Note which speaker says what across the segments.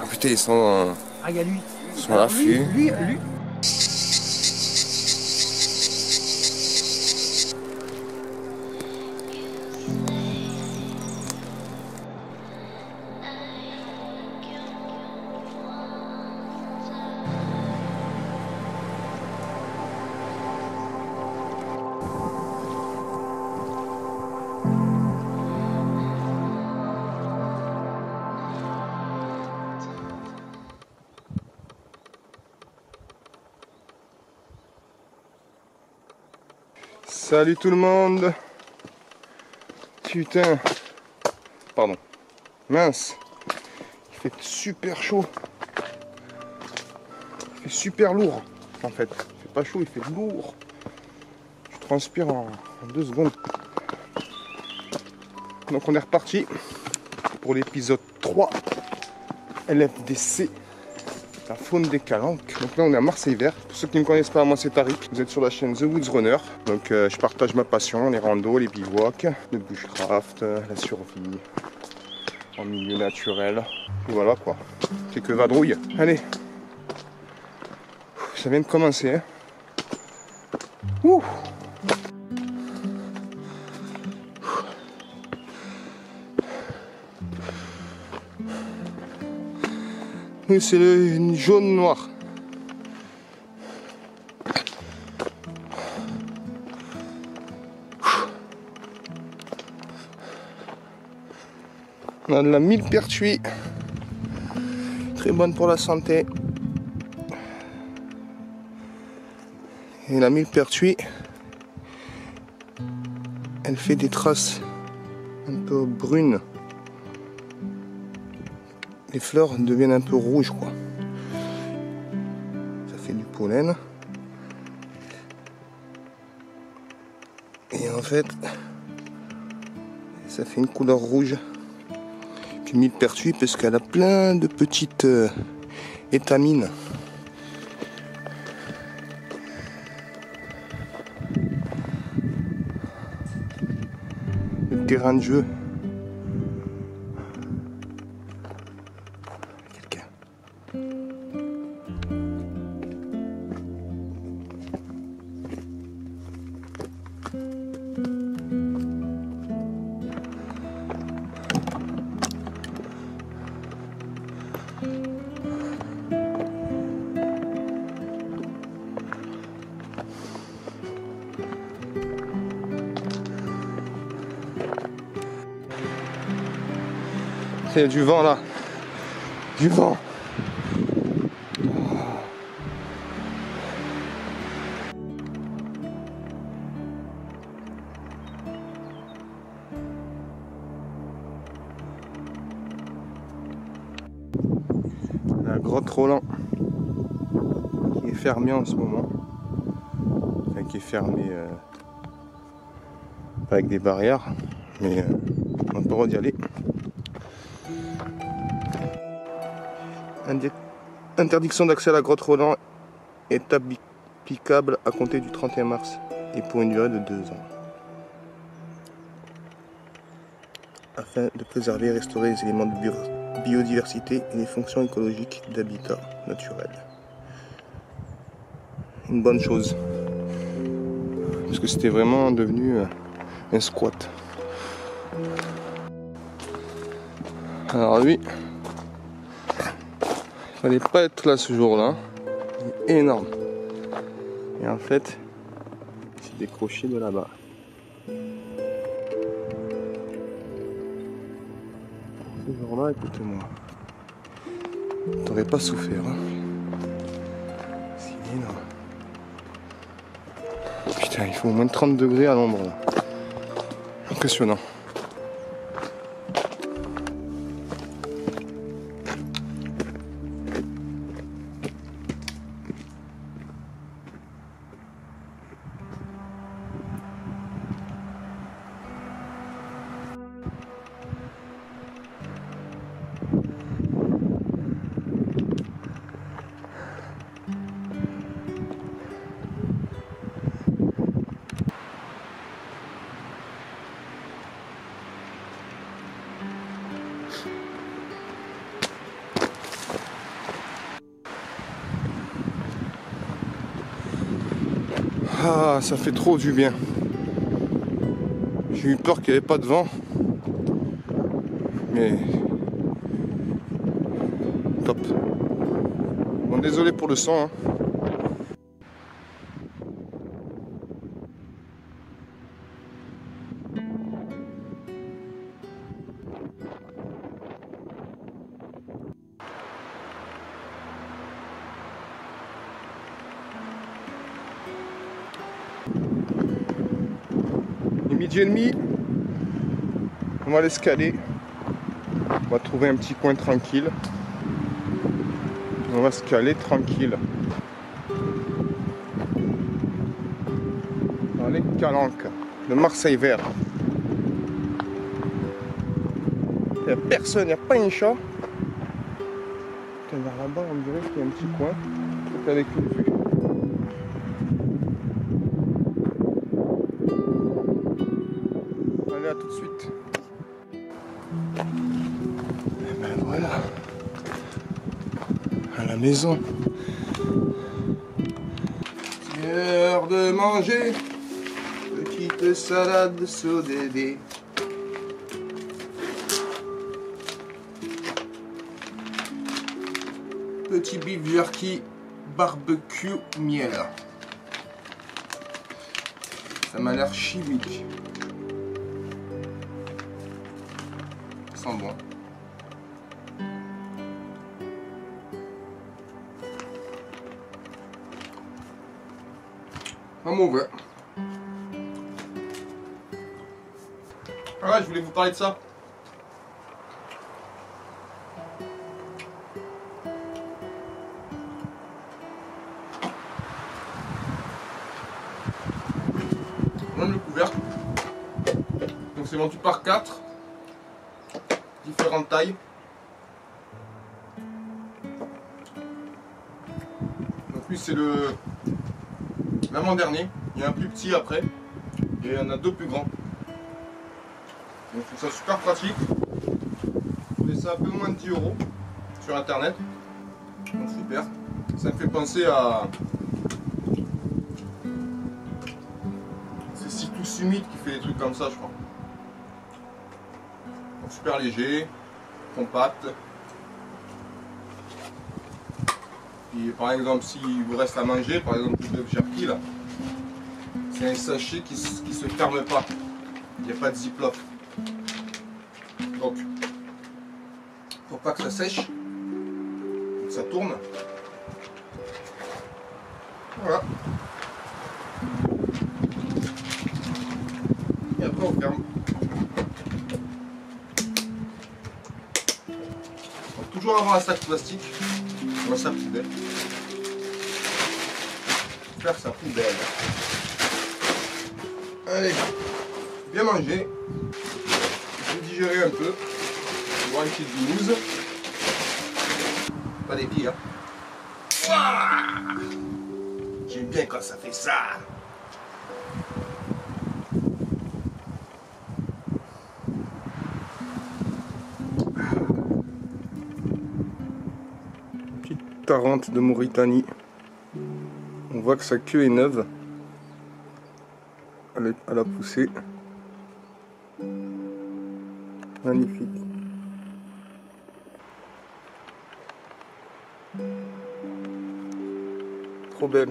Speaker 1: Ah putain, ils sont, euh,
Speaker 2: Ah, il y a lui.
Speaker 1: ils sont à l'affût.
Speaker 2: Lui, lui.
Speaker 1: Salut tout le monde Putain Pardon. Mince Il fait super chaud. Il fait super lourd en fait. Il fait pas chaud, il fait lourd. Je transpire en, en deux secondes. Donc on est reparti pour l'épisode 3 LFDC faune des calanques. Donc là on est à Marseille Vert. Pour ceux qui ne me connaissent pas, moi c'est Tariq. Vous êtes sur la chaîne The Woods Runner. Donc euh, je partage ma passion, les randos, les bivouacs, le bushcraft, euh, la survie en milieu naturel. Voilà quoi. C'est que vadrouille. Allez. Ça vient de commencer. Hein. Ouh. Oui, c'est le jaune noir. On a de la millepertuis. Très bonne pour la santé. Et la millepertuis, elle fait des traces un peu brunes les fleurs deviennent un peu rouges quoi. Ça fait du pollen. Et en fait, ça fait une couleur rouge. Puis millepertuis parce qu'elle a plein de petites euh, étamines. Le terrain de jeu Il y a du vent là. Du vent. La grotte Roland qui est fermée en ce moment. Enfin, qui est fermée euh, avec des barrières, mais euh, on n'a pas le droit d'y aller. Interdiction d'accès à la grotte Roland est applicable à compter du 31 mars et pour une durée de deux ans. Afin de préserver et restaurer les éléments de bio- biodiversité et les fonctions écologiques d'habitat naturel. Une bonne chose. Parce que c'était vraiment devenu euh, un squat. Alors lui, fallait pas être là ce jour-là. Énorme. Et en fait, il s'est décroché de là-bas. Ce jour-là, écoute-moi. T'aurais pas souffert. Hein. C'est énorme. Putain, il faut au moins 30 degrés à l'ombre. Impressionnant. Ça fait trop du bien. J'ai eu peur qu'il n'y avait pas de vent. Mais... Top. Bon, désolé pour le son. Hein. Demi. On va l'escaler. On va trouver un petit coin tranquille. On va se caler tranquille. Dans les calanques de Marseille vert. Il n'y a personne, il n'y a pas un chat. là-bas, on dirait qu'il y a un petit coin. Avec une vue. Et eh ben voilà. À la maison. L'heure de manger. Petite salade dédé. Petit beef jerky barbecue miel. Ça m'a l'air chimique. Bon. Pas mauvais. Ah ouais, je voulais vous parler de ça. Même le couvercle. Donc c'est vendu par 4 tailles. Donc lui c'est le l'avant-dernier. Il y a un plus petit après. Et il y en a deux plus grands. Donc je ça super pratique. Je ça un peu moins de 10 euros sur internet. Donc super. Ça me fait penser à. C'est Citus Humide qui fait des trucs comme ça je crois super léger, compact. Et par exemple, s'il vous reste à manger, par exemple le jerky là, c'est un sachet qui, se ferme pas. Il n'y a pas de ziploc. Donc, pour pas que ça sèche, ça tourne. Voilà. Et après on ferme. Toujours avoir un sac plastique dans sa poubelle. Faire sa poubelle. Allez, bien manger. Je digérer un peu. Voir une petite blouse. Pas des pires. J'aime bien quand ça fait ça. Tarente de Mauritanie. On voit que sa queue est neuve. Elle, est, à la poussée. Magnifique. Trop belle.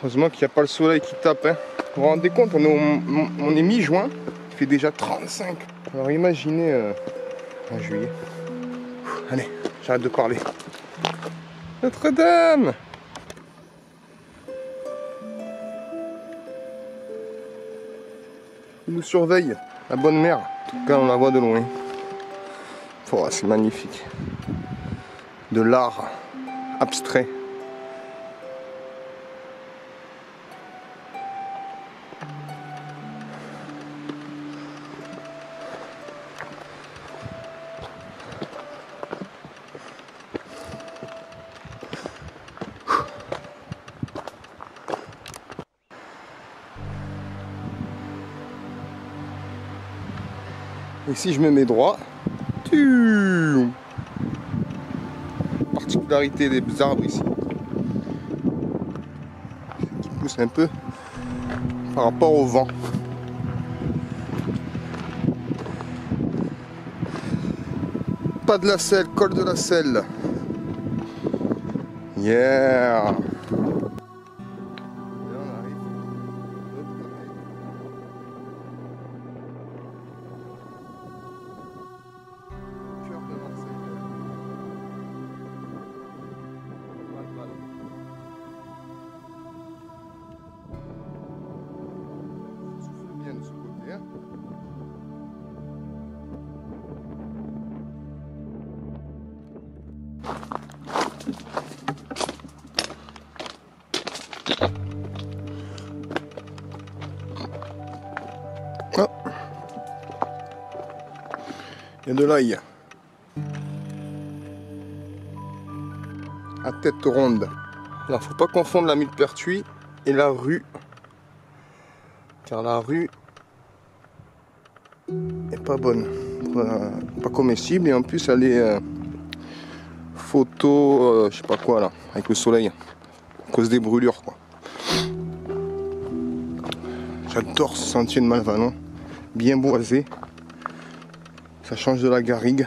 Speaker 1: Heureusement qu'il n'y a pas le soleil qui tape. Hein. Vous vous rendez compte, on est, mi-juin, il fait déjà 35. Alors imaginez euh, en juillet. Allez, j'arrête de parler. Notre-Dame Il nous surveille, la bonne mère. En tout cas, on la voit de loin. Oh, c'est magnifique. De l'art abstrait. Et si je me mets droit, particularité des arbres ici, qui pousse un peu par rapport au vent. Pas de la selle, colle de la selle. Yeah A de l'ail. À tête ronde. Alors, faut pas confondre la millepertuis et la rue. Car la rue est pas bonne. Pas, comestible et en plus elle est euh, photo, euh, je sais pas quoi là, avec le soleil. À cause des brûlures quoi. J'adore ce sentier de Malvanon. Bien boisé. Ça change de la garrigue.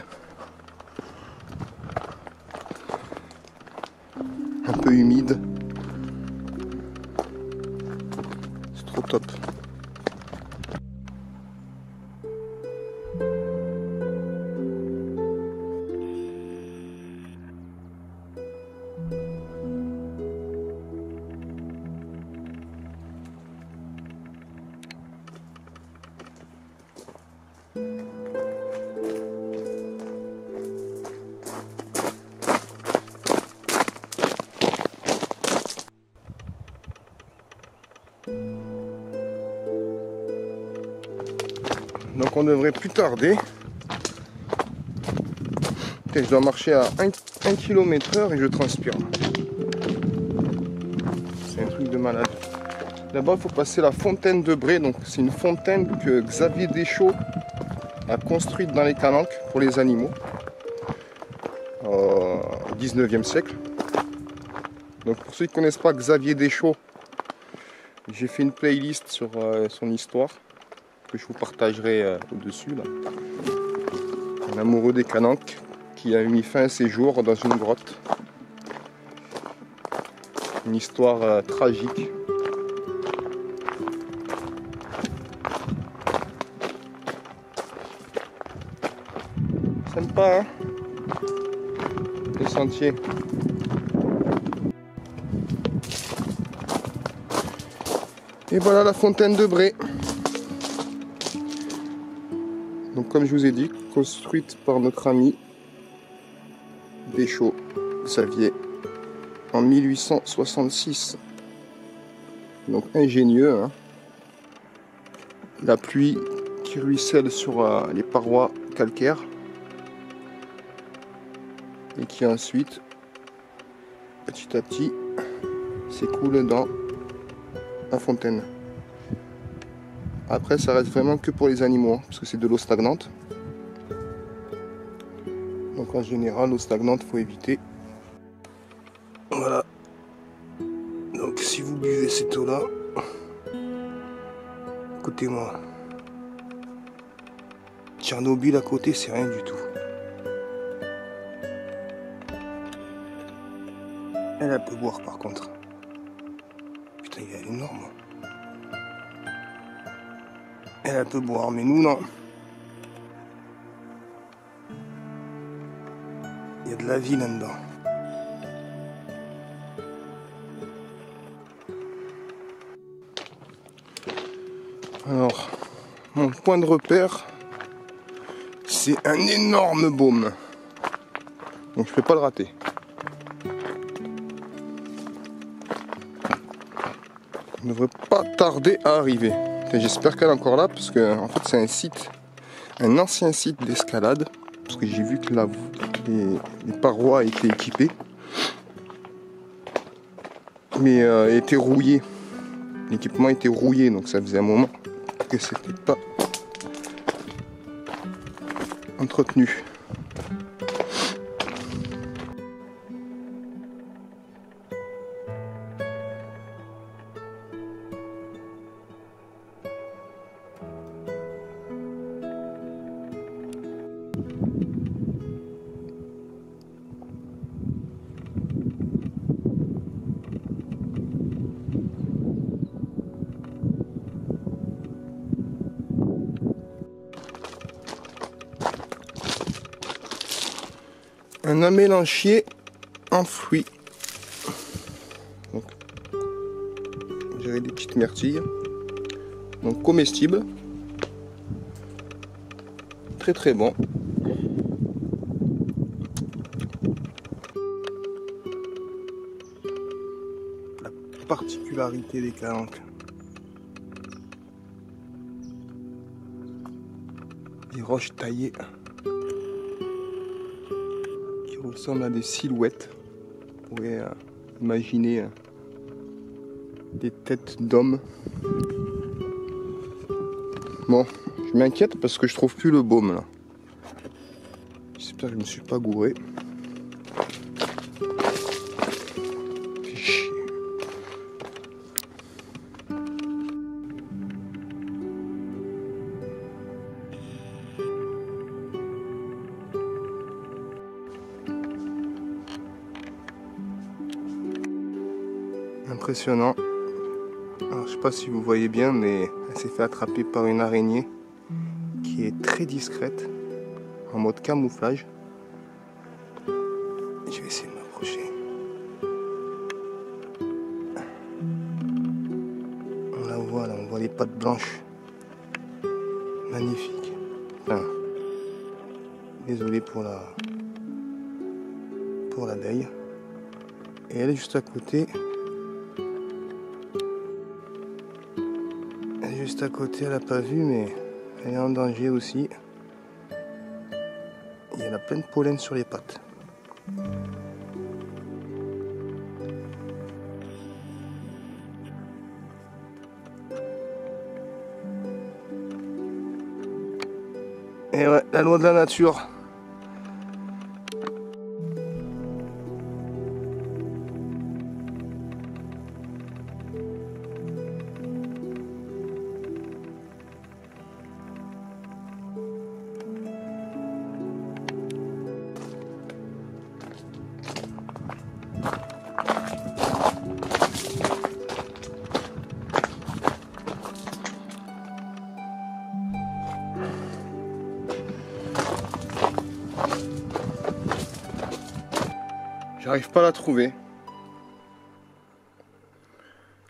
Speaker 1: Donc on devrait plus tarder. je dois marcher à 1, km heure et je transpire. C'est un truc de malade. Là-bas, il faut passer la fontaine de Bré. Donc c'est une fontaine que Xavier Deschaux a construite dans les Calanques pour les animaux au 19e siècle. Donc pour ceux qui ne connaissent pas Xavier Deschaux, j'ai fait une playlist sur euh, son histoire que je vous partagerai euh, au-dessus. Un amoureux des Calanques qui a mis fin à ses jours dans une grotte. Une histoire euh, tragique. Sympa, hein? Le sentier. Et voilà la fontaine de Bré. Donc comme je vous ai dit, construite par notre ami Deschaux Xavier en 1866. Donc ingénieux. Hein. La pluie qui ruisselle sur euh, les parois calcaires et qui ensuite, petit à petit, s'écoule dans fontaine. Après, ça reste vraiment que pour les animaux, hein, parce que c'est de l'eau stagnante. Donc en général, l'eau stagnante, faut éviter. Voilà. Donc si vous buvez cette eau-là, écoutez-moi. Tchernobyl à côté, c'est rien du tout. Elle, a peut boire par contre Boire, mais nous, non. Il y a de la vie là-dedans. Alors, mon point de repère, c'est un énorme baume. Donc je ne peux pas le rater. ne devrait pas tarder à arriver. J'espère qu'elle est encore là parce que en fait c'est un site, un ancien site d'escalade. Parce que j'ai vu que la, les, parois étaient équipées. Mais euh, étaient rouillées. L'équipement était rouillé donc ça faisait un moment que c'était pas entretenu. Un amélanchier en fruits. Donc, des petites myrtilles. Donc comestibles. Très très bon. La particularité des calanques. Des roches taillées qui ressemblent à des silhouettes. Vous pourrez euh, imaginer euh, des têtes d'hommes. Bon, je m'inquiète parce que je trouve plus le baume là. J'espère que je me suis pas gouré. Impressionnant. Alors, je sais pas si vous voyez bien, mais elle s'est fait attraper par une araignée qui est très discrète, en mode camouflage. Je vais essayer de m'approcher. On la voit là, on voit les pattes blanches. Magnifique. Désolé pour la pour l'abeille. Et elle est juste à côté. À côté, elle n'a pas vu, mais elle est en danger aussi. Il y a plein de pollen sur les pattes. Et ouais, la loi de la nature.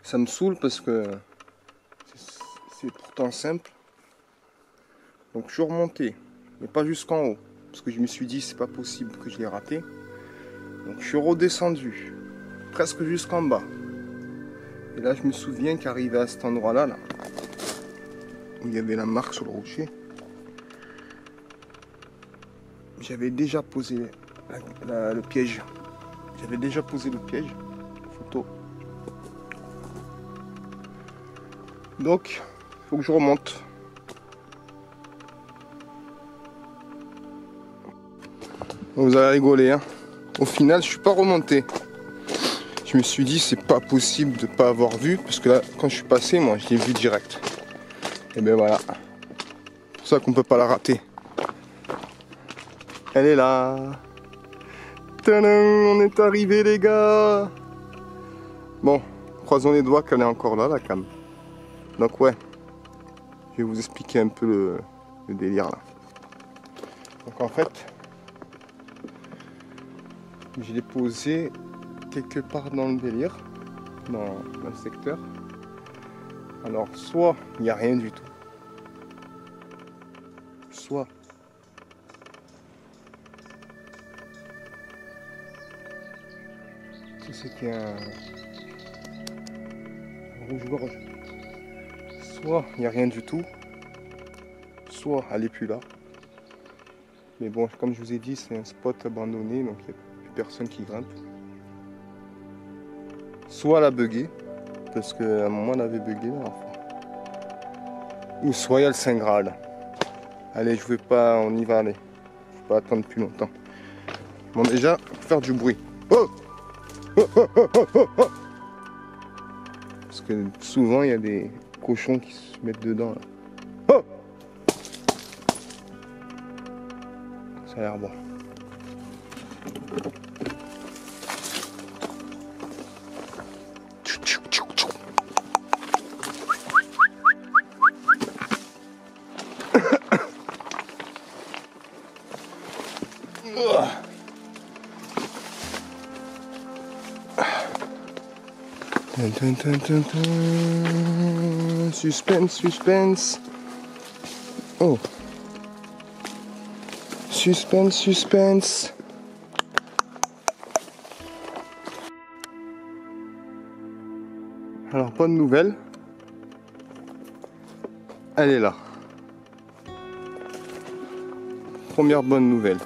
Speaker 1: Ça me saoule parce que c'est pourtant simple. Donc je suis remonté, mais pas jusqu'en haut. Parce que je me suis dit c'est pas possible que je l'ai raté. Donc je suis redescendu, presque jusqu'en bas. Et là je me souviens qu'arrivé à cet endroit là, là, où il y avait la marque sur le rocher, j'avais déjà posé le piège. J'avais déjà posé le piège. Photo. Donc, il faut que je remonte. Vous allez rigoler, hein. Au final, je suis pas remonté. Je me suis dit, c'est pas possible de pas avoir vu, parce que là, quand je suis passé, moi, je l'ai vu direct. Et ben voilà. C'est pour ça qu'on peut pas la rater. Elle est là on est arrivé les gars Bon, croisons les doigts qu'elle est encore là la cam. Donc ouais, je vais vous expliquer un peu le, délire là. Donc en fait, je l'ai posé quelque part dans le délire, dans, dans le secteur. Alors soit il n'y a rien du tout, soit c'était un rouge-gorge. Soit il n'y a rien du tout, soit elle n'est plus là. Mais bon, comme je vous ai dit, c'est un spot abandonné, donc il n'y a plus personne qui grimpe. Soit elle a bugué, parce qu'à un moment elle avait bugué là, Ou soit il y a le Saint Graal. Allez, je vais pas, on y va. Je vais pas attendre plus longtemps. Bon déjà, faire du bruit. Parce que souvent il y a des cochons qui se mettent dedans. Là. Ça a l'air bon. Tin, Suspense, suspense. Oh. Suspense, suspense. Alors, bonne nouvelle. Elle est là. Première bonne nouvelle.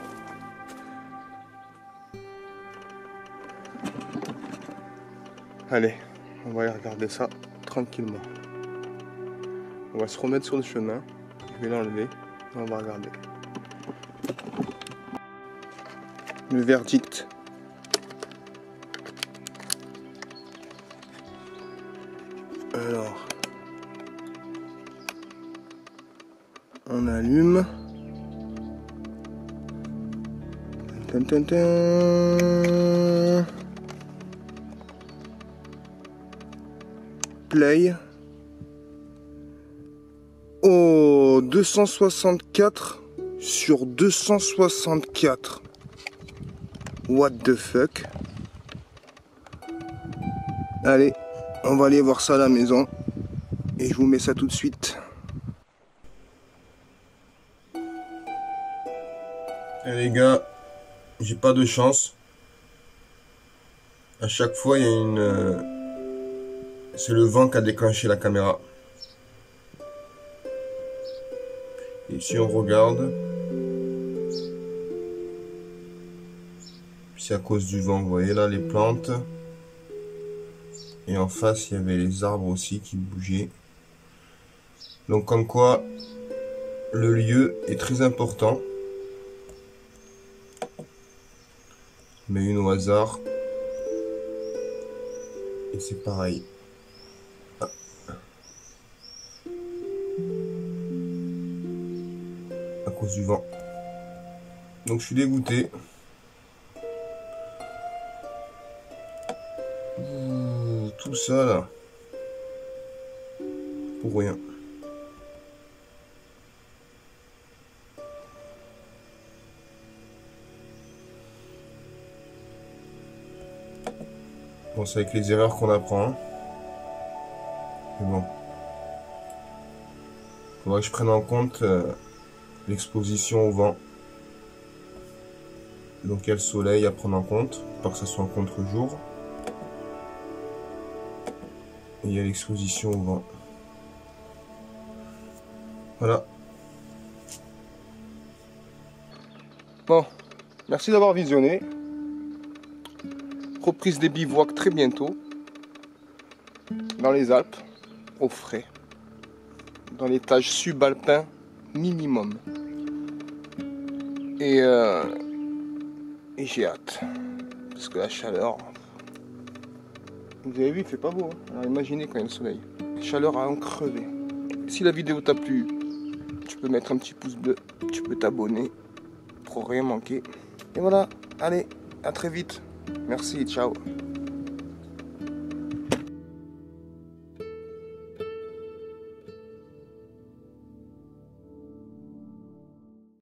Speaker 1: Allez, va aller regarder ça tranquillement. On va se remettre sur le chemin. Je vais l'enlever. On va regarder. Le verdict. Alors. On allume. Play. Oh, 264 sur 264. What the fuck? Allez, on va aller voir ça à la maison. Et je vous mets ça tout de suite. Et les gars, j'ai pas de chance. À chaque fois, il y a une... C'est le vent qui a déclenché la caméra. Et si on regarde... C'est à cause du vent, vous voyez là les plantes. Et en face, il y avait les arbres aussi qui bougeaient. Donc comme quoi, le lieu est très important. Mais une au hasard. Et c'est pareil. Du vent. Donc je suis dégoûté. Ouh, Tout ça là. Pour rien. Bon, c'est avec les erreurs qu'on apprend. hein. Mais bon. Faudrait que je prenne en compte euh, l'exposition au vent. Donc il y a le soleil à prendre en compte, pas que ça soit en contre-jour. Il y a l'exposition au vent. Voilà. Bon, merci d'avoir visionné. Reprise des bivouacs très bientôt. Dans les Alpes, au frais. Dans l'étage subalpin minimum. Et, euh, et j'ai hâte. Parce que la chaleur. Vous avez vu, il fait pas beau. hein. Alors imaginez quand il y a le soleil. Chaleur à en crever. Si la vidéo t'a plu, tu peux mettre un petit pouce bleu. Tu peux t'abonner pour rien manquer. Et voilà, allez, à très vite. Merci, ciao.